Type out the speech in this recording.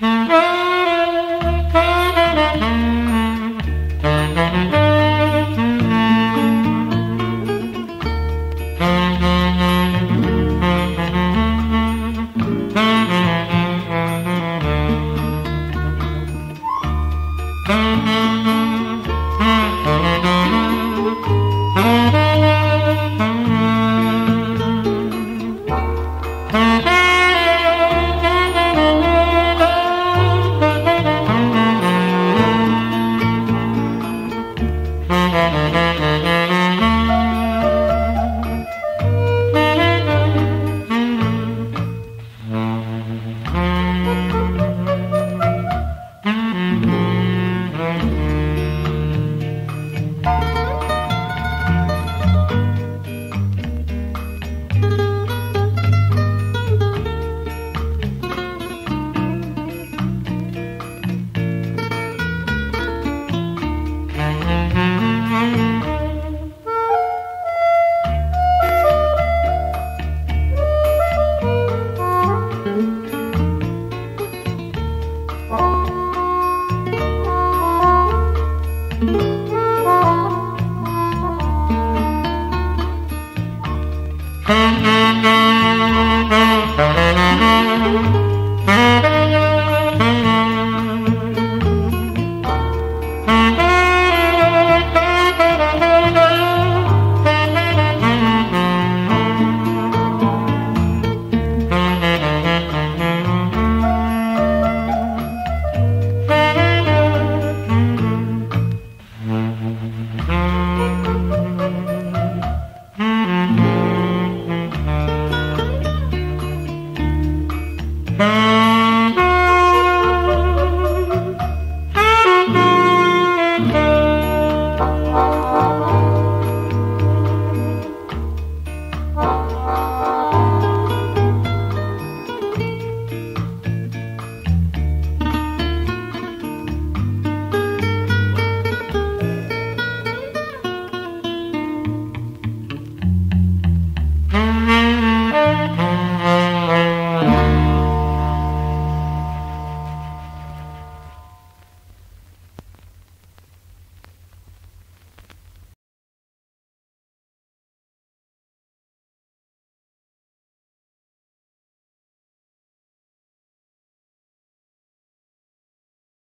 Música Música